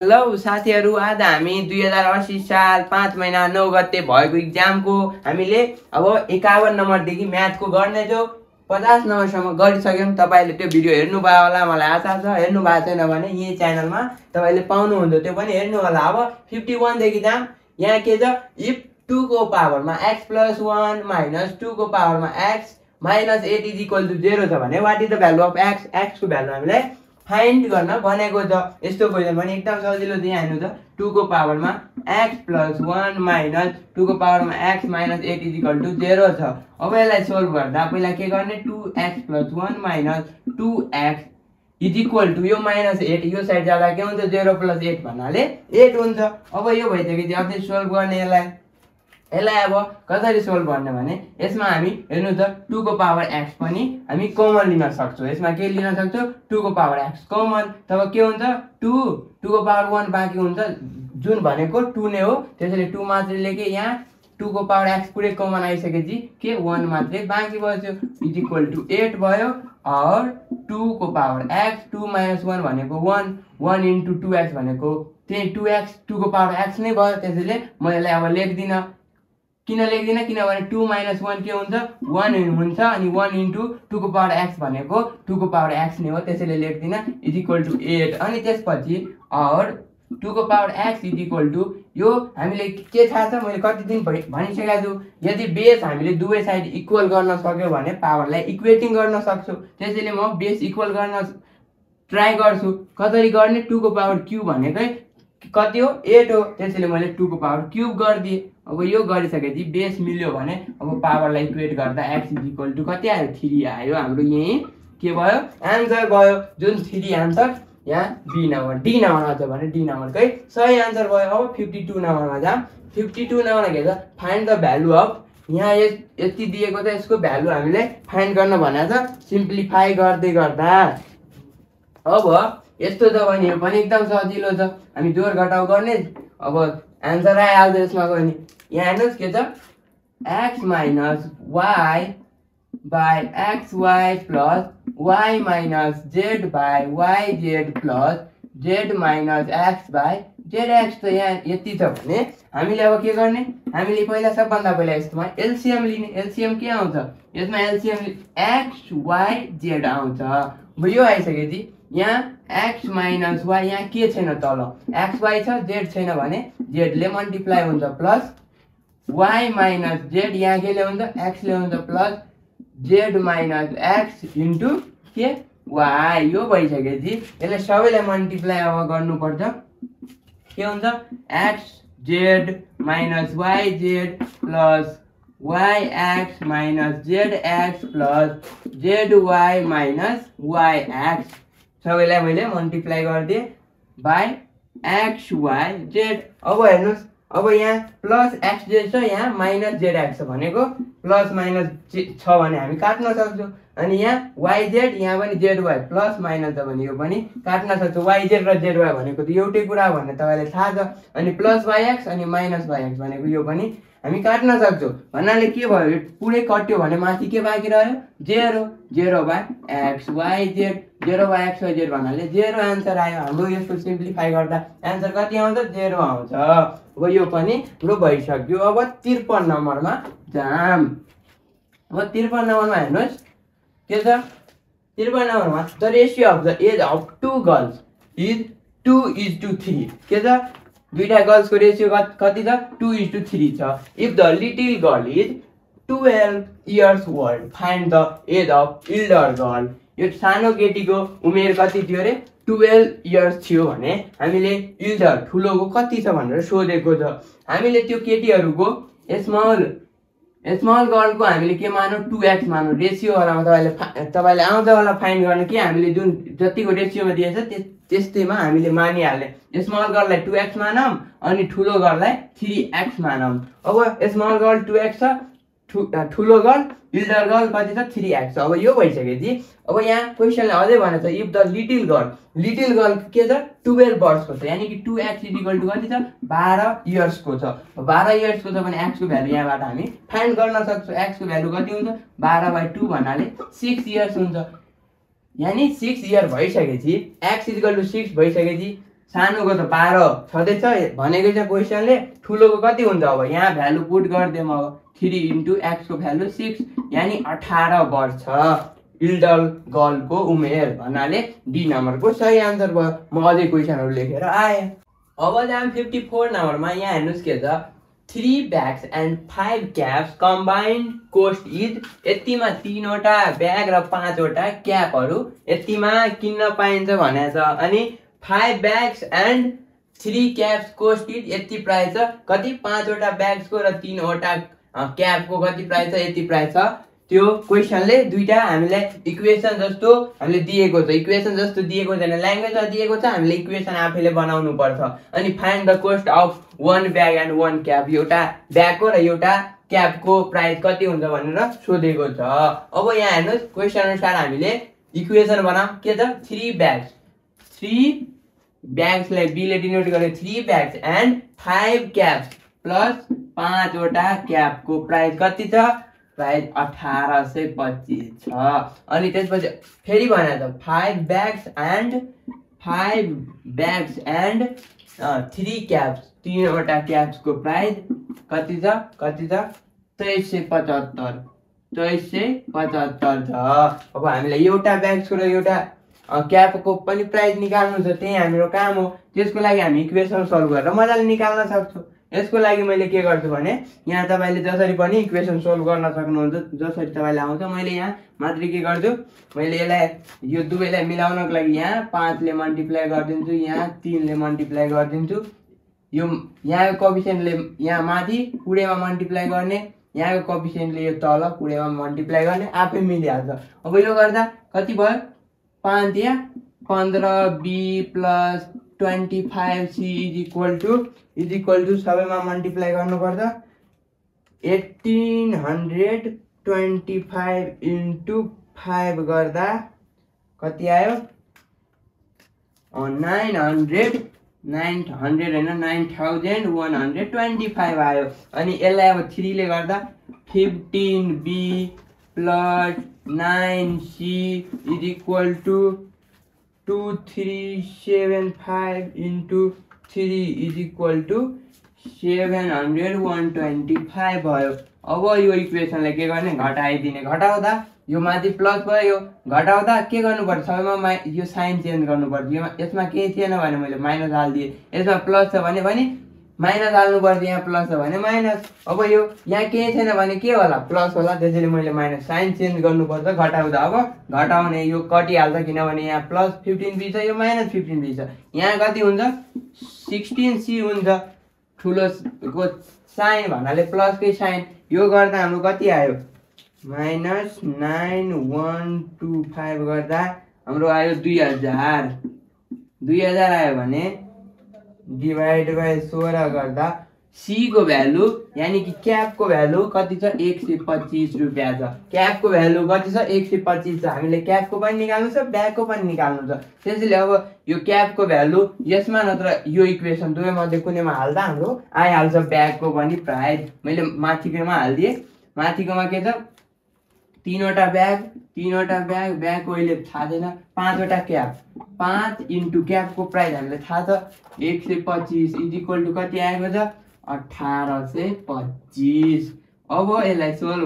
Hello साथीहरू आज हामी दुई हजार असी साल पाँच महिना नौ गते भएको इक्जामको हामीले अब एकाउन्न नम्बरदेखि म्याथको गर्नेछौँ। पचास नम्बरसम्म गरिसक्यौँ। तपाईँले त्यो भिडियो हेर्नुभयो होला मलाई आशा छ। हेर्नु भएको छैन भने यही च्यानलमा तपाईँले पाउनुहुन्छ त्यो पनि हेर्नु होला। अब फिफ्टी वानदेखि जाम यहाँ के छ? इफ टूको पावरमा एक्स प्लस वान माइनस टूको पावरमा x minus eight is equal to zero छ भने what is the value of x एक्सको value हामीलाई फाइन्ड गर्न भनेको छ। यस्तो क्वेसन पनि एकदम सजिलो चाहिँ हेर्नु त। टूको पावरमा एक्स प्लस वान माइनस टूको पावरमा x minus eight is equal to zero छ। अब यसलाई सोल्भ गर्दा पहिला के गर्ने? Two x plus one minus two x is equal to यो माइनस एट यो साइड जाँदा के हुन्छ? जेरो प्लस एट भन्नाले एट हुन्छ। अब यो भइसकेपछि अझै सोल्भ गर्ने यसलाई। यसलाई अब कसरी सोल्भ गर्ने भने यसमा हामी हेर्नु त टूको पावर एक्स पनि हामी कमन लिन सक्छौँ। यसमा के लिन सक्छौँ? टूको पावर एक्स कमन तब के हुन्छ? टू टूको पावर वान बाँकी हुन्छ। जुन भनेको टू नै हो। त्यसैले टू मात्रै लेखेँ यहाँ। टूको पावर एक्स पुरै कमन आइसकेपछि के? वान मात्रै बाँकी बच्यो इज इक्वल टु एट भयो। और टूको power x two minus one भनेको one one into two x भनेको त्यही टू एक्स टूको पावर एक्स नै भयो। त्यसैले म यसलाई अब लेख्दिनँ। किन लेख्दिनँ? किनभने टू माइनस वान के हुन्छ? वान हुन्छ अनि वान इन्टु टूको पावर एक्स भनेको टूको पावर एक्स नै हो त्यसैले लेख्दिनँ इज इक्वल टु एट अनि त्यसपछि और टूको power x is equal to यो हामीले के थाहा छ? मैले कति दिन भनिसकेको छु। यदि बेस हामीले दुवै साइड इक्वल गर्न सक्यो भने पावरलाई इक्वेटिङ गर्न सक्छौँ। त्यसैले म बेस इक्वल गर्न ट्राई गर्छु। कसरी गर्ने? टूको पावर क्यु भनेकै कति हो? एट हो। त्यसैले मैले टूको पावर क्युब गरिदिएँ। अब यो गरिसकेपछि बेस मिल्यो भने अब पावरलाई इक्वेट गर्दा एक्स इज इक्वल टु कति आयो? थ्री आयो। हाम्रो यहीँ के भयो? एन्सर भयो। जुन थ्री एन्सर यहाँ बी नम्बर डी नम्बरमा छ भने डी नम्बरकै सही एन्सर भयो। अब फिफ्टी टू नम्बरमा जाऊँ। फिफ्टी टू नम्बरमा के छ? फाइन्ड द भ्यालु अफ यहाँ यति दिएको छ यसको भ्यालु हामीले फाइन्ड गर्न भनेको छ। सिम्प्लिफाई गर्दै गर्दा। अब यस्तो छ भने पनि एकदम सजिलो छ। हामी जोड घटाउ गर्ने। अब एन्सर आइहाल्छ यसमा पनि यहाँ हेर्नुहोस् के छ x minus y by x y plus y minus z by y z plus z minus x by z x त यहाँ यति छ भने हामीले अब के गर्ने हामीले पहिला सबभन्दा पहिला यस्तोमा एलसिएम लिने एलसिएम के आउँछ यसमा एलसिएम एक्स वाइ जेड आउँछ यो आइसकेपछि यहाँ एक्स माइनस वाइ यहाँ के छैन तल? एक्स वाइ छ जेड छैन भने जेडले मल्टिप्लाई हुन्छ प्लस वाइ माइनस जेड यहाँ केले हुन्छ? एक्सले हुन्छ plus Z minus X into के? वाइ यो भइसकेपछि यसलाई सबैलाई मल्टिप्लाई अब गर्नुपर्छ। के हुन्छ? X Z minus Y Z plus Y X minus Z X plus Z Y minus Y X सबैलाई मैले मल्टिप्लाई गरिदिएँ बाई एक्स वाइ जेड अब हेर्नुहोस् अब यहाँ प्लस एक्स जेड छ यहाँ माइनस जेड एक्स छ भनेको प्लस माइनस छ भने हामी काट्न सक्छौँ। अनि यहाँ वाइ जेड यहाँ पनि जेड वाइ प्लस माइनस छ भने यो पनि काट्न सक्छौँ। वाइ जेड र जेड वाइ भनेको त एउटै कुरा हो भन्ने तपाईँलाई थाहा छ। अनि प्लस वाइ एक्स अनि माइनस वाइ एक्स भनेको यो पनि हामी काट्न सक्छौँ। भन्नाले के भयो? पुरै कट्यो भने माथि के बाँकी रह्यो? Zero zero by x y z zero by x y z भन्नाले जेरो एन्सर आयो। हाम्रो यसको सिम्प्लिफाई गर्दा एन्सर कति आउँछ? जेरो आउँछ। अब यो पनि हाम्रो भइसक्यो। अब त्रिपन्न नम्बरमा जाम। अब त्रिपन्न नम्बरमा हेर्नुहोस्। के छ? त्रिपन्न नम्बरमा the ratio of the age of two girls is two is two three के छ? दुइटा गर्ल्सको रेसियो कति छ? टु इज टु थ्री छ। If the little girl is twelve years old find the age of elder girl यो सानो केटीको उमेर कति थियो अरे? टुवेल्भ इयर्स थियो भने हामीले इल्डर ठुलोको कति छ भनेर सोधेको छ। हामीले त्यो केटीहरूको स्मल स्मल गर्लको हामीले के मानौँ टु एक्स मानौँ रेसियोवालामा तपाईँले फा तपाईँले आउँदावाला फाइन गर्न के हामीले जुन जतिको रेसियोमा दिएछ त्यस त्यस्तैमा हामीले मानिहाल्ने। स्मल गर्ललाई टु एक्स मानौँ अनि ठुलो गर्ललाई थ्री एक्स मानौँ। अब स्मल गर्ल टु एक्स छ ठु ठुलो गर्ल इल्डर गर्ल कति छ थ्री एक्स छ अब यो भइसकेपछि अब यहाँ क्वेसनले अझै भनेको छ if the little girl little girl के छ? टुवेल्भ वर्षको छ। यानि कि टु एक्स इजिकल टु कति छ? बाह्र इयर्सको छ। बाह्र इयर्सको छ भने एक्सको भ्यालु यहाँबाट हामी फाइन्ड गर्न सक्छौँ। एक्सको भ्यालु कति हुन्छ? बाह्र बाई टू भन्नाले सिक्स इयर्स हुन्छ। यानि सिक्स इयर भइसकेपछि x is equal to six भइसकेपछि सानोको त बाह्र छँदैछ। भनेको छ क्वेसनले ठुलोको कति हुन्छ अब? यहाँ भ्यालु पुट गरिदिउँ अब। थ्री इन्टु एक्सको भ्यालु सिक्स। यानि अठार वर्ष इल्डल गर्लको उमेर भन्नाले डी नम्बरको सही आन्सर भयो। म अझै क्वेसनहरू लेखेर आएँ। अब जाम फिफ्टी फोर नम्बरमा यहाँ हेर्नुहोस् के छ। Three bags and five caps combined cost is यतिमा तिनवटा ब्याग र पाँचवटा क्यापहरू यतिमा किन्न पाइन्छ भनेको छ अनि five bags and three caps cost is यति प्राइस छ। कति? पाँचवटा ब्याग्सको र तिनवटा अँ, क्यापको कति प्राइस छ? यति प्राइस छ। त्यो क्वेसनले दुइटा हामीलाई इक्वेसन जस्तो हामीले दिएको छ। इक्वेसन जस्तो दिएको छैन ल्याङ्ग्वेजमा दिएको छ। हामीले इक्वेसन आफैले बनाउनु पर्छ अनि find the cost of one bag and one cap एउटा ब्यागको र एउटा क्यापको प्राइस कति हुन्छ भनेर सोधेको छ। अब यहाँ हेर्नुहोस् क्वेसन अनुसार हामीले इक्वेसन बनाऊ। के छ? थ्री ब्याग्स थ्री ब्याग्सलाई बीले डिनोट गरे three bags and five caps plus पाँचवटा क्यापको प्राइस कति छ? प्राइस अठार सय पच्चिस छ। अनि त्यसपछि फेरि भनेको छ five bags and five bags and three caps तिनवटा क्याप्सको प्राइस कति छ? कति छ? तेइस पचहत्तर। तेइस सय पचहत्तर छ। अब हामीलाई एउटा ब्याग्सको र क्यापको पनि प्राइस निकाल्नु छ त्यही हाम्रो काम हो। त्यसको लागि हामी इक्वेसन सल्भ गरेर मजाले निकाल्न सक्छौँ। यसको लागि मैले के गर्छु भने यहाँ तपाईँले जसरी पनि इक्वेसन सोल्भ गर्न सक्नुहुन्छ जसरी तपाईँलाई आउँछ मैले यहाँ मात्रै के गर्छु मैले यसलाई यो दुवैलाई मिलाउनको लागि यहाँ पाँचले मल्टिप्लाई गरिदिन्छु यहाँ तिनले मल्टिप्लाई गरिदिन्छु। यो यहाँको कफिसियन्टले यहाँ माथि पुढेमा मल्टिप्लाई गर्ने यहाँको कफिसियन्टले यो तल पुढेमा मल्टिप्लाई गर्ने आफै मिलिहाल्छ। अब यो गर्दा कति भयो? पाँच या पन्ध्र B plus twenty five C is equal to is equal to सबैमा मल्टिप्लाई गर्नुपर्छ। Eighteen hundred twenty five into five गर्दा कति आयो? नाइन हन्ड्रेड नाइन हन्ड्रेड होइन nine thousand one hundred twenty five आयो। अनि यसलाई अब थ्रीले गर्दा fifteen B seven five into three is equal to seven hundred one twenty five भयो। अब यो इक्वेसनलाई के गर्ने? घटाइदिने घटाउँदा यो माथि प्लस भयो। घटाउँदा के गर्नुपर्छ? सबैमा मा यो साइन चेन्ज गर्नुपर्छ। यो यसमा केही थिएन भने मैले माइनस हालिदिएँ। यसमा प्लस छ भने माइनस हाल्नु पर्छ यहाँ प्लस छ भने माइनस। अब यो यहाँ केही छैन भने के होला? प्लस होला त्यसैले मैले माइनस साइन चेन्ज गर्नुपर्छ घटाउँदा। अब घटाउने यो कटिहाल्छ किनभने यहाँ प्लस फिफ्टिन बी छ यो माइनस फिफ्टिन बी छ। यहाँ कति हुन्छ? सिक्सटिन सी हुन्छ। ठुलोको साइन भन्नाले प्लसकै साइन। यो गर्दा हाम्रो कति आयो? Minus nine one two five गर्दा हाम्रो आयो दुई हजार। दुई हजार आयो भने डिभाइड बाई सोह्र गर्दा सीको भ्यालु यानि कि क्यापको भ्यालु कति छ? एक सय पच्चिस रुपियाँ छ। क्यापको भ्यालु कति छ? एक सय पच्चिस छ। हामीले क्यापको पनि निकाल्नु छ ब्यागको पनि निकाल्नु छ। त्यसैले अब यो क्यापको भ्यालु यसमा नत्र यो इक्वेसन दुवैमध्ये कुनैमा हाल्दा हाम्रो आइहाल्छ ब्यागको पनि प्राइस मैले माथिकोमा हालिदिएँ। माथिकोमा के छ? तिनवटा ब्याग तिनवटा ब्याग ब्यागको अहिले थाहा पाँचवटा क्याप पाँच इन्टु क्यापको प्राइस हामीलाई थाहा छ। एक सय पच्चिस इज़ इक्वल टु कति आएको छ? अठार सय पच्चिस। अब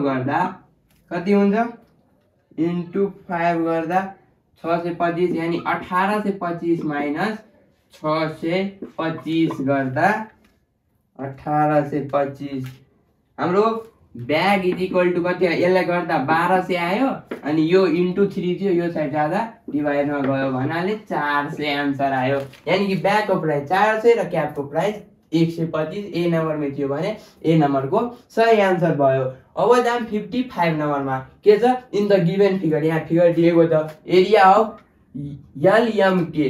गर्दा कति हुन्छ? इन्टु फाइभ गर्दा छ सय पच्चिस, यानि अठार सय पच्चिस माइनस छ सय पच्चिस गर्दा अठार सय पच्चिस। हाम्रो ब्याग इज इक्वल टु कति आयो? यसलाई गर्दा बाह्र सय आयो अनि यो इन्टु थ्री थियो यो साइड जाँदा डिभाइडमा गयो भन्नाले चार सय एन्सर आयो। यानि कि ब्यागको प्राइस चार सय र क्याबको प्राइस एक सय पच्चिस ए नम्बरमा थियो भने ए नम्बरको सही एन्सर भयो। अब जाम फिफ्टी फाइभ नम्बरमा के छ? इन द गिभेन फिगर यहाँ फिगर दिएको छ। एरिया अफ एलएमके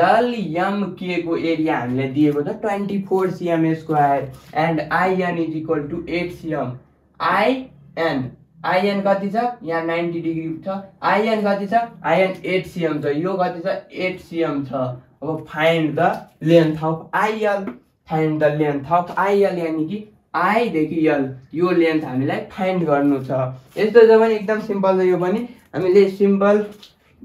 एलएमके को एरिया हामीलाई दिएको छ twenty four CM square and IN is equal to eight CM IN IN कति छ? यहाँ नाइन्टी डिग्री छ। आइएन कति छ? आइएन एट सिएम छ। यो कति छ? एट सिएम छ। अब find the length of IL find the length of IL यानि कि आईदेखि यल यो लेन्थ हामीलाई फाइन्ड गर्नु छ। यस्तो छ भने एकदम सिम्पल छ यो पनि। हामीले सिम्पल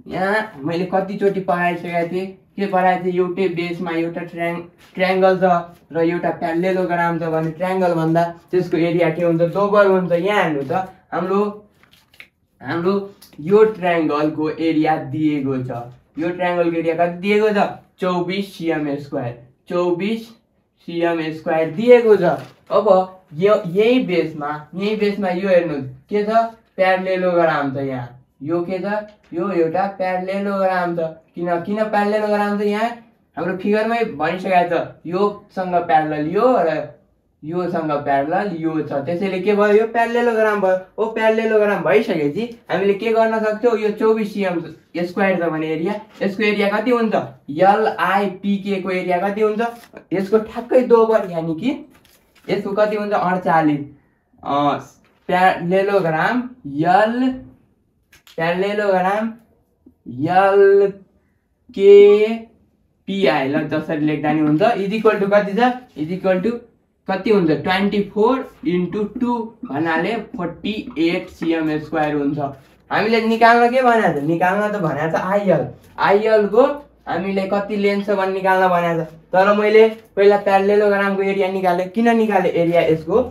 यहाँ मैले कतिचोटि पढाइसकेको थिएँ। के पराएको थियो एउटै बेसमा एउटा ट्राङ ट्रायङ्गल छ र एउटा प्यालेलोग्राम छ भने ट्रायङ्गल भन्दा त्यसको एरिया के हुन्छ? दोबर हुन्छ यहाँ हेर्नु त। हाम्रो हाम्रो यो ट्रायङ्गलको एरिया दिएको छ। यो ट्रायङ्गलको एरिया कति दिएको छ? चौबिस सिएम स्क्वायर। चौबिस सिएम स्क्वायर दिएको छ। अब यो यही बेसमा यही बेसमा यो हेर्नुहोस् के छ? प्यारलेलोग्राम छ यहाँ। यो के छ? यो एउटा प्यारलेलोग्राम छ। किन किन प्यारलेलोग्राम छ यहाँ? हाम्रो फिगरमै भनिसकेको छ योसँग प्यारल यो र योसँग प्यारल यो छ। त्यसैले के भयो? यो प्यारलेलोग्राम भयो। ओ प्यारलेलोग्राम भइसकेपछि हामीले के गर्न सक्छौँ? यो चौबिस सिएम स्क्वायर छ भने एरिया यसको एरिया कति हुन्छ? एलआइपिके को एरिया कति हुन्छ? यसको ठ्याक्कै दोबर यानि कि यसको कति हुन्छ? अडचालिस। प्यारलेलोग्राम यल प्यारलेलोग्राम यल के ल जसरी लेख्दा नि हुन्छ इज इक्वल टु कति छ इज इक्वल टु कति हुन्छ ट्वेन्टी फोर इन्टु टू भन्नाले फोर्टी एट सिएम स्क्वायर हुन्छ हामीले निकाल्न के भनेको छ निकाल्न त भनेको छ आइएल आइएलको हामीले कति लेन्थ छ भन्ने निकाल्न भनेको छ तर मैले पहिला प्यारलेलोग्रामको एरिया निकालेँ किन निकालेँ एरिया यसको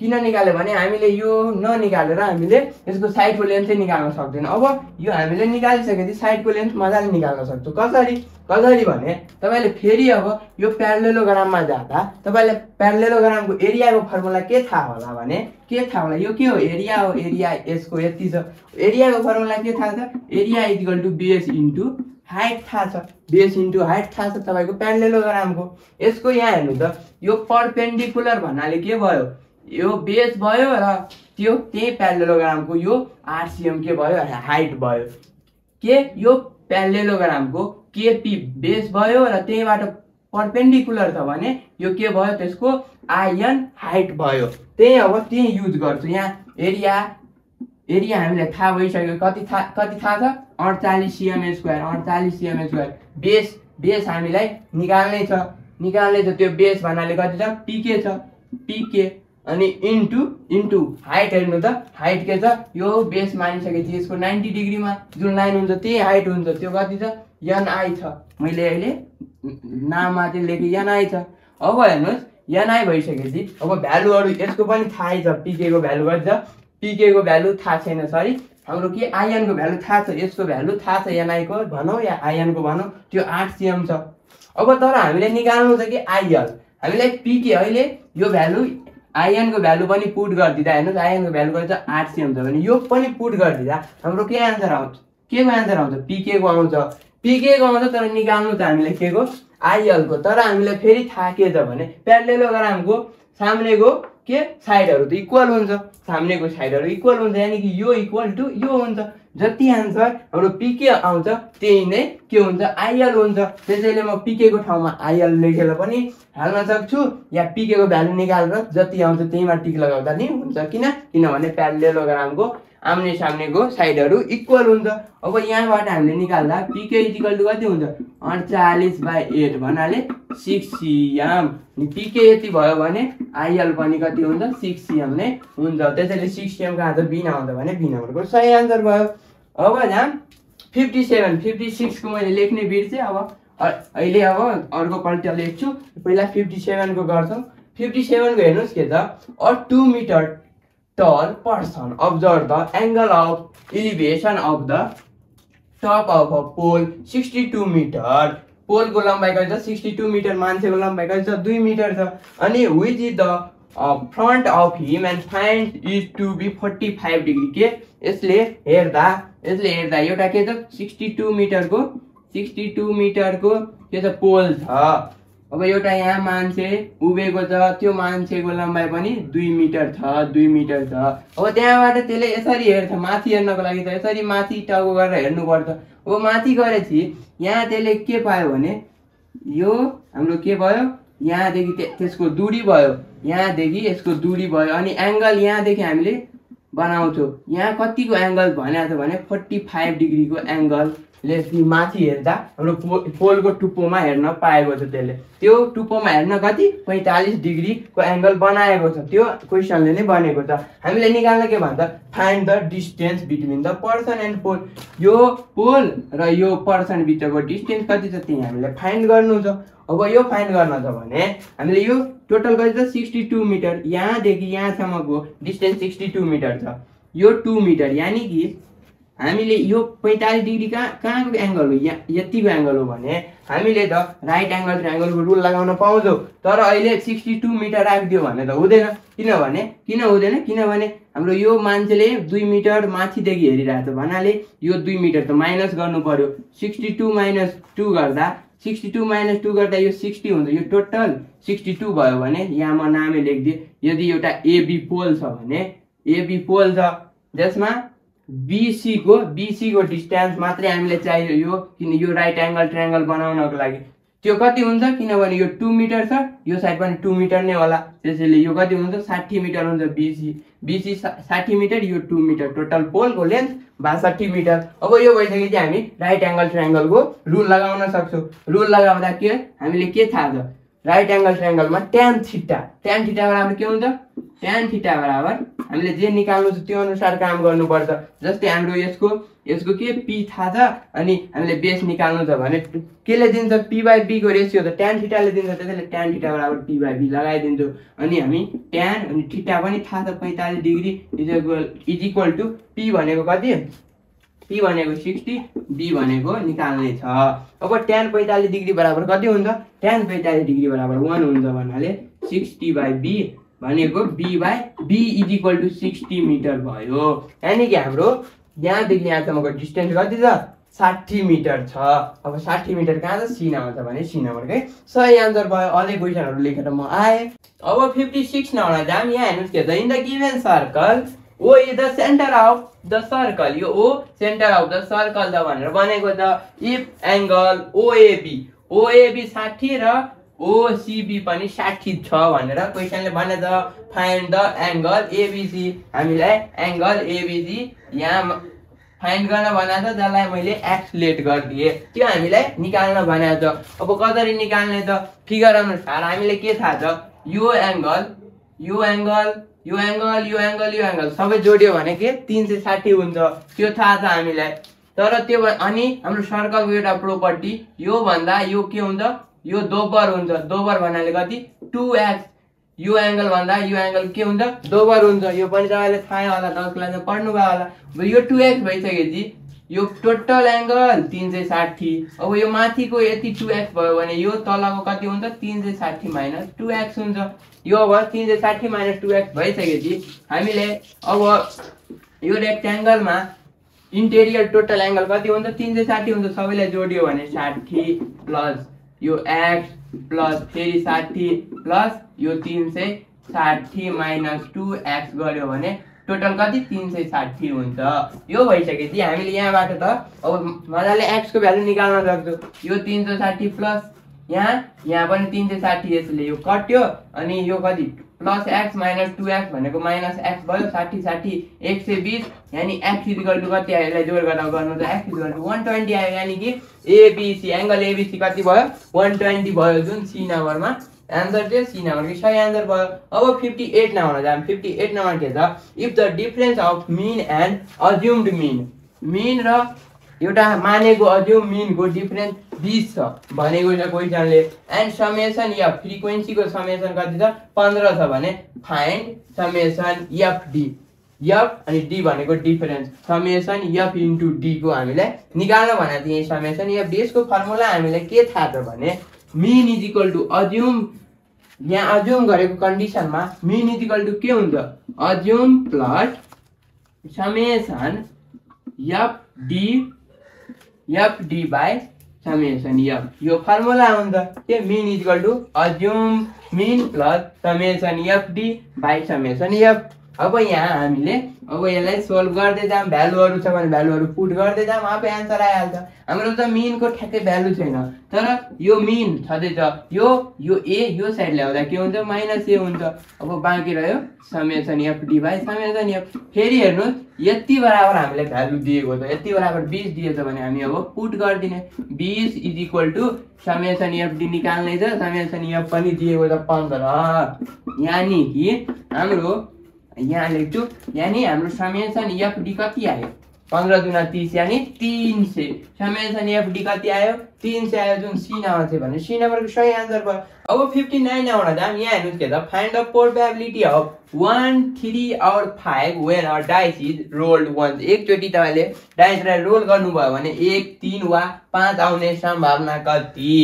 किन निकाल्यो भने हामीले यो ननिकालेर हामीले यसको साइडको लेन्थ निकाल्न सक्दैन। अब यो हामीले निकालिसकेपछि साइडको लेन्थ मजाले निकाल्न सक्छौँ। कसरी? कसरी भने तपाईँले फेरि अब यो प्यारलेलोग्राममा जाँदा तपाईँले प्यारलेलोग्रामको एरियाको फर्मुला के थाहा होला भने के थाहा होला? यो के हो? एरिया हो एरिया यसको यति छ। एरियाको फर्मुला के थाहा छ? Area is equal to base into height थाहा छ। बेस इन्टु हाइट थाहा छ तपाईँको प्यारलेलोग्रामको। यसको यहाँ हेर्नु त यो पर्पेन्डिकुलर भन्नाले के भयो? यो बेस भयो र त्यो त्यही प्यालेलोग्रामको यो आरसिएम के भयो हाइट भयो। के यो प्यालेलोग्रामको केपी बेस भयो र त्यहीबाट पर्पेन्डिकुलर छ भने यो के भयो? त्यसको आइएन हाइट भयो। त्यही अब त्यही युज गर्छु। यहाँ एरिया एरिया हामीलाई थाहा भइसक्यो। कति थाहा कति थाहा छ? अडचालिस सिएम स्क्वायर अडचालिस सिएम स्क्वायर बेस बेस हामीलाई निकाल्नै छ। निकाल्नै छ। त्यो बेस भन्नाले कति छ? पिके छ। पिके अनि इन्टु इन्टु हाइट हेर्नु त हाइट के छ? यो बेस मानिसकेपछि यसको नाइन्टी डिग्रीमा जुन लाइन हुन्छ त्यही हाइट हुन्छ। त्यो कति छ? एनआई छ। मैले अहिले नाममा चाहिँ लेखेँ एनआई छ। अब हेर्नुहोस् एनआई भइसकेपछि अब भ्यालुहरू यसको पनि थाहै छ। पिकेको भ्यालु कति छ? पिकेको भ्यालु थाहा छैन। सरी हाम्रो के आइएनको भ्यालु थाहा छ? यसको भ्यालु थाहा छ एनआईको भनौँ या आइएनको भनौँ त्यो आठ सिएम छ। अब तर हामीले निकाल्नु छ कि आइएल हामीलाई पिके अहिले यो भ्यालु आइएनको भ्यालु पनि पुट गरिदिँदा हेर्नुहोस् आइएनको भ्यालु कति आठ सय हुन्छ भने यो पनि पुट गरिदिँदा हाम्रो के आन्सर आउँछ? के को एन्सर आउँछ। पिकेको आउँछ पिकेको आउँछ तर निकाल्नु त हामीले के को? आइएलको तर हामीलाई फेरि थाहा के छ भने प्यालेलोग्रामको सामनेको के? साइडहरू त इक्वल हुन्छ। सामनेको साइडहरू इक्वल हुन्छ। यानि कि यो इक्वल टु यो हुन्छ। जति आन्सर हाम्रो पिके आउँछ त्यही नै के हुन्छ? आइएल हुन्छ। त्यसैले म पिकेको ठाउँमा आइएल लेखेर पनि हाल्न सक्छु। या पिकेको भ्यालु निकालेर जति आउँछ त्यहीमा टिक लगाउँदा नि हुन्छ। किन? किनभने प्यालेलोग्रामको आम्ने सामनेको साइडहरू इक्वल हुन्छ। अब यहाँबाट हामीले निकाल्दा पिके इजिकल कति हुन्छ? अडचालिस बाई एट भन्नाले सिक्स सिएम पिके यति भयो भने आइएल पनि कति हुन्छ? सिक्स सिएम नै हुन्छ। त्यसैले सिक्स सिएमको आज बिन आउँछ भने बिन नम्बरको सही आन्सर भयो। अब यहाँ फिफ्टी सेभेन फिफ्टी सिक्सको मैले लेख्ने बिर्सेँ अब अहिले अब अर्को पल्ट लेख्छु। पहिला फिफ्टी सेभेनको गर्छौँ। फिफ्टी सेभेनको हेर्नुहोस् के छ? A two meter tall person observe the angle of elevation of the top of a pole 62 meter पोलको लम्बाइ कति छ? 62 मिटर मान्छेको लम्बाइ कति छ? दुई मिटर छ। अनि which is the front of him and find is to be forty five degree के? यसले हेर्दा यसले हेर्दा एउटा के छ? सिक्सटी टू मिटरको सिक्सटी टू मिटरको के छ? पोल छ। अब एउटा यहाँ मान्छे उभिएको छ त्यो मान्छेको लम्बाइ पनि दुई मिटर छ दुई मिटर छ। अब त्यहाँबाट त्यसले यसरी हेर्छ माथि हेर्नको लागि त यसरी माथि टाउको गरेर हेर्नुपर्छ अब माथि गएपछि यहाँ त्यसले के पायो भने यो हाम्रो के भयो? यहाँदेखि त्यसको दुरी भयो। यहाँदेखि यसको दुरी भयो। अनि एङ्गल यहाँदेखि हामीले बनाउँछौँ। यहाँ कतिको एङ्गल भनेको छ भने फोर्टी फाइभ डिग्रीको एङ्गल ले माथि हेर्दा हाम्रो पो पोलको टुप्पोमा हेर्न पाएको छ त्यसले। त्यो टुप्पोमा हेर्न कति? पैँतालिस डिग्रीको एङ्गल बनाएको छ। त्यो क्वेसनले नै बनेको छ। हामीले निकाल्न के भन्छ? Find the distance between the person and pole यो पोल र यो पर्सन बिचको डिस्टेन्स कति छ त्यही हामीले फाइन्ड गर्नु छ। अब यो फाइन्ड गर्न छ भने हामीले यो टोटल कति छ? Sixty two meter. यहाँदेखि यहाँसम्मको डिस्टेन्स सिक्सटी टू मिटर छ। यो टू मिटर यानि कि हामीले यो पैँतालिस डिग्री कहाँ कहाँको एङ्गल हो? यहाँ यतिको एङ्गल हो भने हामीले त राइट एङ्गल ट्राइङ्गलको रुल लगाउन पाउँछौँ। तर अहिले सिक्सटी टू मिटर राखिदियो भने त हुँदैन। किनभने किन हुँदैन? किनभने हाम्रो यो मान्छेले दुई मिटर माथिदेखि हेरिरहेको छ। भन्नाले यो दुई मिटर त माइनस गर्नु पर्यो। सिक्सटी टू माइनस टू गर्दा सिक्सटी टू माइनस टू गर्दा यो सिक्सटी हुन्छ। यो टोटल सिक्सटी टू भयो भने यहाँ म नामै लेखिदिएँ। यदि एउटा एबी पोल छ भने एबी पोल छ। जसमा बिसीको बिसीको डिस्टेन्स मात्रै हामीले चाहियो यो किन यो राइट एङ्गल ट्राइङ्गल बनाउनको लागि। त्यो कति हुन्छ? किनभने यो टु मिटर छ यो साइड पनि टु मिटर नै होला। त्यसैले यो कति हुन्छ? साठी मिटर हुन्छ बिसी बिसी साठी मिटर यो टु मिटर टोटल पोलको लेन्थ बासठी मिटर अब यो भइसकेपछि हामी राइट एङ्गल ट्राइङ्गलको रुल लगाउन सक्छौँ। रुल लगाउँदा के? हामीले के थाहा छ? राइट एङ्गल ट्राइङ्गलमा ट्यान थिट्टा ट्यान थिट्टा बराबर के हुन्छ ट्यान थिट्टा बराबर हामीले जे निकाल्नु छ त्यो अनुसार काम गर्नुपर्छ जस्तै हाम्रो यसको यसको के पी थाहा छ अनि हामीले बेस निकाल्नु छ भने केले दिन्छ पी बाई बीको रेसियो त ट्यान थिटाले दिन्छ त्यसैले ट्यान थिटा बराबर पी बाई बी लगाइदिन्छौँ अनि हामी ट्यान अनि थिटा पनि थाहा छ पैँतालिस degree is equal is equal to P भनेको कति पी भनेको सिक्सटी बी भनेको निकाल्ने छ। अब ट्यान पैँतालिस डिग्री बराबर कति हुन्छ? ट्यान पैँतालिस डिग्री बराबर वान हुन्छ भन्नाले सिक्सटी बाई बी भनेको B by B is equal to sixty meter भयो। यानि कि हाम्रो यहाँदेखि यहाँसम्मको डिस्टेन्स कति छ? साठी मिटर छ। अब साठी मिटर कहाँ छ? सिनामा छ भने सिनामाकै सही एन्सर भयो। अझै क्वेसनहरू लेखेर म आएँ। अब फिफ्टी सिक्स नहुन जाम। यहाँ हेर्नुहोस् के छ? In the given circle O is the centre of the circle यो O centre of the circle छ भनेर बनेको छ इफ एङ्गल ओएबी ओएबी साठी र ओसिबी पनि साठी छ भनेर क्वेसनले भने त। फाइन्ड द एङ्गल एबिसी हामीलाई एङ्गल एबिसी यहाँ फाइन्ड गर्न भनेको छ जसलाई मैले एक्सलेट गरिदिएँ। त्यो हामीलाई निकाल्न भनेको छ अब कसरी निकाल्ने त? फिगर अनुसार हामीले के थाहा छ? यो एङ्गल यो एङ्गल यो एङ्गल यो एङ्गल यो एङ्गल सबै जोड्यो भने के? तिन सय साठी हुन्छ। त्यो थाहा छ हामीलाई। तर त्यो अनि हाम्रो सर्कलको एउटा प्रोपर्टी योभन्दा यो के हुन्छ? यो दोबर हुन्छ। दोबर भन्नाले कति? टु एक्स यो एङ्गल भन्दा यो एङ्गल के हुन्छ? दोबर हुन्छ। यो पनि तपाईँले थाहै होला दस क्लासमा पढ्नुभयो होला। अब यो टु एक्स भइसकेपछि यो टोटल एङ्गल तिन सय साठी। अब यो माथिको यति टु एक्स भयो भने यो तलको कति हुन्छ? तिन सय साठी माइनस टु एक्स हुन्छ। यो अब तिन सय साठी माइनस टु एक्स भइसकेपछि हामीले अब यो रेक्ट्याङ्गलमा इन्टेरियर टोटल एङ्गल कति हुन्छ? तिन सय साठी हुन्छ। सबैलाई जोडियो भने साठी प्लस यो एक्स प्लस फेरि साठी प्लस यो तिन सय साठी माइनस टू एक्स गऱ्यो भने टोटल कति? तिन सय साठी हुन्छ। यो भइसकेपछि हामीले यहाँबाट त अब मजाले एक्सको भ्यालु निकाल्न सक्छौँ। यो तिन सय साठी प्लस यहाँ यहाँ पनि तिन सय साठी यसले यो कट्यो अनि यो कति? Plus x minus two x भनेको माइनस एक्स भयो साठी साठी एक सय बिस यानि एक्स इजिकल टु कति आयो? यसलाई जोड गरेर गर्नु त x is equal to one twenty आयो यानि कि एबिसी एङ्गल एबिसी कति भयो? वान ट्वेन्टी भयो जुन सी नम्बरमा एन्सर चाहिँ सी नम्बर कि सही एन्सर भयो अब फिफ्टी एट नम्बर जाम फिफ्टी एट नम्बर के छ if the difference of mean and assumed mean mean र एउटा मानेको अझै मिनको डिफरेन्स बिस छ। भनेको छ क्वेसनले एन्ड समेसन या फ्रिक्वेन्सीको समेसन कति छ? पन्ध्र छ भने फाइन्ड समेसन एफ अनि डी भनेको डिफरेन्स समेसन एफ इन्टु डीको हामीलाई निकाल्न भनेको थियो। समेसन एफ यसको फर्मुला हामीलाई के थाहा छ भने mean is equal to assume यहाँ अज्युम गरेको कन्डिसनमा मिन इज इक्वल टु के हुन्छ assumed plus summation f d f d by summation f यो फर्मुला हुन्छ के mean is equal to assumed mean plus summation f d by summation f अब यहाँ हामीले अब यसलाई सोल्भ गर्दै जाऊँ भ्यालुहरू छ भने भ्यालुहरू पुट गर्दै जाऊँ आफै एन्सर आइहाल्छ। हाम्रो त मिनको ठ्याक्कै भ्यालु छैन। तर यो मिन छँदैछ। यो यो ए यो साइड ल्याउँदा के हुन्छ? माइनस ए हुन्छ। अब बाँकी रह्यो summation f divide summation f फेरि हेर्नुहोस् यति बराबर हामीले भ्यालु दिएको छ। यति बराबर बिस दिएछ भने हामी अब पुट गरिदिने। बिस is equal to summation f d निकाल्ने छ। समेसन एफ पनि दिएको छ पन्ध्र। यानि कि हाम्रो यहाँ लेख्छु यानि हाम्रो समेसन एफडी कति आयो पन्ध्र दुना तिस यानि तिन सय समेसन एफडी कति आयो तिन सय आयो जुन सी नम्बर थियो भने सी नम्बरको सही आन्सर भयो अब फिफ्टी नाइन आउन जाम यहाँ हेर्नुहोस् के त find the probability of one three or five when a dice is rolled one एकचोटि तपाईँले डाइसलाई रोल गर्नुभयो भने एक तिन वा पाँच आउने सम्भावना कति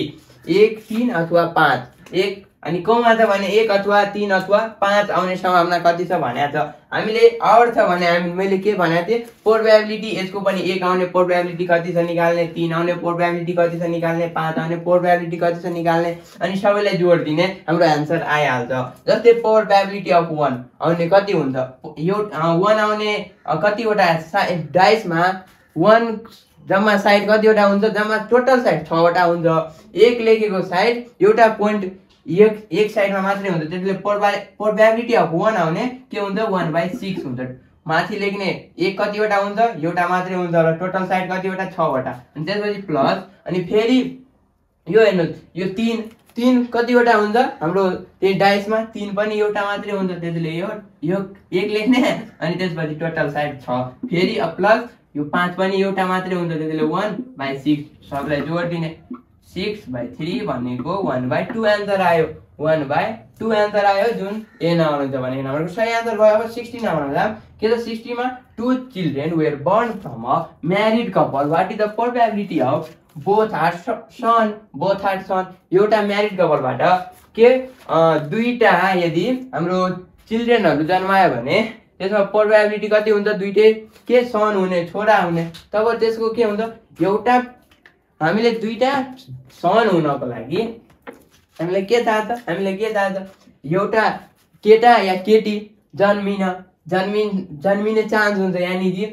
एक तिन अथवा पाँच एक अनि कौमा छ भने एक अथवा तिन अथवा पाँच आउने सम्भावना कति छ भनेको छ। हामीले आवर छ भने हामी मैले के भनेको थिएँ? प्रोबेबिलिटी यसको पनि एक आउने प्रोबेबिलिटी कति छ निकाल्ने तिन आउने प्रोबेबिलिटी कति छ निकाल्ने पाँच आउने प्रोबेबिलिटी कति छ निकाल्ने अनि सबैलाई जोड दिने हाम्रो एन्सर आइहाल्छ। जस्तै प्रोबेबिलिटी अफ वान आउने कति हुन्छ? यो वान आउने कतिवटा सा डाइसमा वान जम्मा साइड कतिवटा हुन्छ? जम्मा टोटल साइड छवटा हुन्छ। एक लेखेको साइड एउटा पोइन्ट एक एक साइडमा मात्रै हुन्छ त्यसले प्रोबा प्रोबेबिलिटी अफ वान आउने के हुन्छ? वान बाई सिक्स हुन्छ। माथि लेख्ने एक कतिवटा हुन्छ एउटा मात्रै हुन्छ र टोटल साइड कतिवटा? छवटा। अनि त्यसपछि प्लस अनि फेरि यो हेर्नुहोस् यो तिन तिन कतिवटा हुन्छ? हाम्रो त्यही डाइसमा तिन पनि एउटा मात्रै हुन्छ त्यसले यो यो एक लेख्ने अनि त्यसपछि टोटल साइड छ। फेरि प्लस यो पाँच पनि एउटा मात्रै हुन्छ त्यसले वान बाई सिक्स सबलाई जोड दिने सिक्स बाई थ्री भनेको वान बाई टू एन्सर आयो। वान बाई टू एन्सर आयो जुन एन आउनुहुन्छ भने। नम्बरको सही एन्सर भयो। अब सिक्सटिन आउनु के त सिक्सटीमा two children were born from a married couple what is the probability of both are son both are son एउटा म्यारिड कपलबाट के? अँ, दुईटा यदि हाम्रो चिल्ड्रेनहरू जन्मायो भने त्यसमा प्रोबेबिलिटी कति हुन्छ? दुइटै के? सन हुने छोरा हुने। तब त्यसको के हुन्छ? एउटा हामीले दुईटा सन हुनको लागि हामीलाई के थाहा छ? हामीलाई के थाहा छ? एउटा केटा या केटी जन्मिन जन्मिन जन्मिने चान्स हुन्छ यहाँनिर।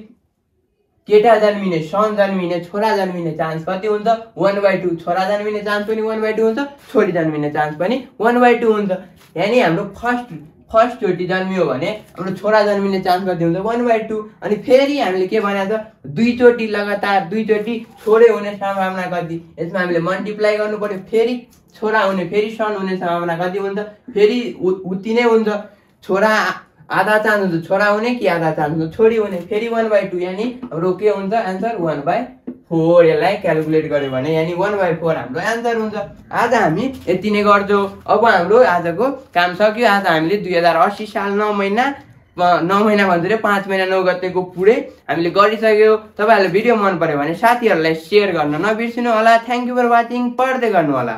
केटा जन्मिने सन जन्मिने छोरा जन्मिने चान्स कति हुन्छ? वान बाई टू छोरा जन्मिने चान्स पनि वान बाई टू हुन्छ छोरी जन्मिने चान्स पनि वान बाई टू हुन्छ। यानि हाम्रो फर्स्ट फर्स्टचोटि जन्मियो भने हाम्रो छोरा जन्मिने चान्स कति हुन्छ? वान बाई टू अनि फेरि हामीले के भनेको छ? दुईचोटि लगातार दुईचोटि छोरे हुने सम्भावना कति? यसमा हामीले मल्टिप्लाई गर्नु पर्यो। फेरि छोरा हुने फेरि सन हुने सम्भावना कति हुन्छ? फेरि उति नै हुन्छ। छोरा आधा चान्स हुन्छ। छोरा हुने कि आधा चान्स हुन्छ? छोरी हुने। फेरि वान बाई टू यानि हाम्रो के हुन्छ? एन्सर वान बाई फोर यसलाई क्यालकुलेट गऱ्यो भने यानि वान बाई फोर हाम्रो एन्सर हुन्छ। आज हामी यति नै गर्छौँ। अब हाम्रो आजको काम सक्यो आज हामीले दुई हजार अस्सी साल नौ महिना नौ महिना भन्छु पाँच महिना नौ गतेको पुरै हामीले गरिसक्यो। तपाईँहरूलाई भिडियो मन पऱ्यो भने साथीहरूलाई सेयर गर्न नबिर्सिनु होला थ्याङ्क यू फर वाचिङ पढ्दै गर्नु होला